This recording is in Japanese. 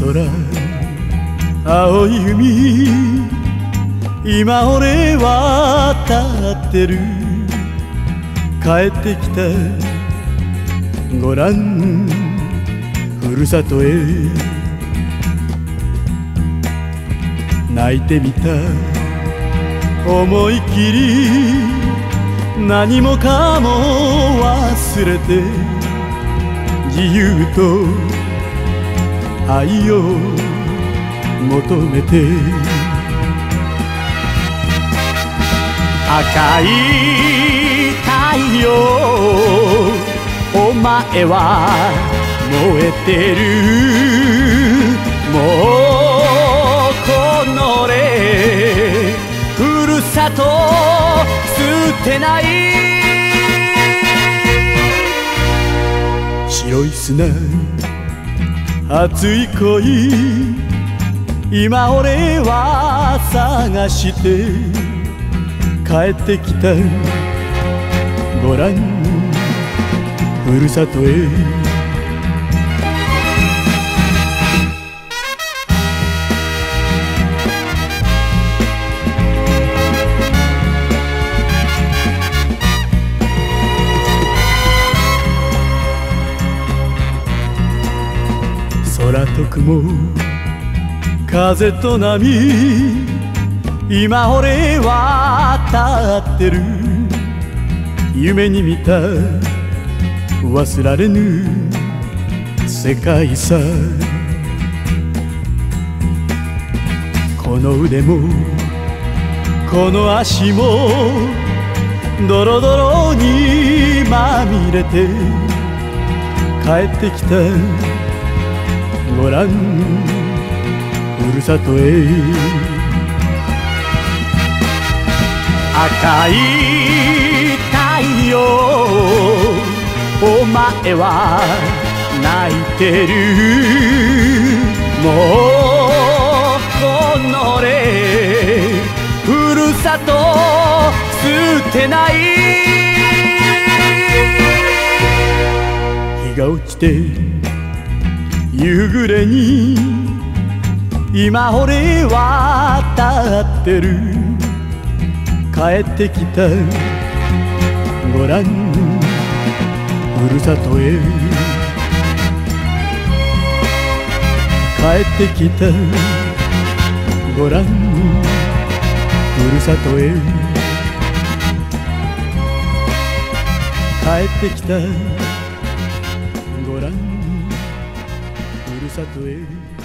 空青い海今俺は立ってる。帰ってきた。ごらんふるさとへ。泣いてみた。思い切り何もかも忘れて。自由と愛を求めて。赤い太陽お前は燃えてる。もうこの礼ふるさと捨てない。白い砂。熱い恋。今俺は探して帰ってきた。ご覧ふるさとへ。風と波今俺は立ってる。夢に見た忘られぬ世界さ。この腕もこの足もドロドロにまみれて帰ってきた。ごらんふるさとへ。赤い太陽お前は泣いてる。もうこの礼ふるさと捨てない。日が落ちて夕暮れに今俺は立ってる。帰ってきた。ごらんふるさとへ。帰ってきた。ごらんふるさとへ。帰ってきた。ごら doer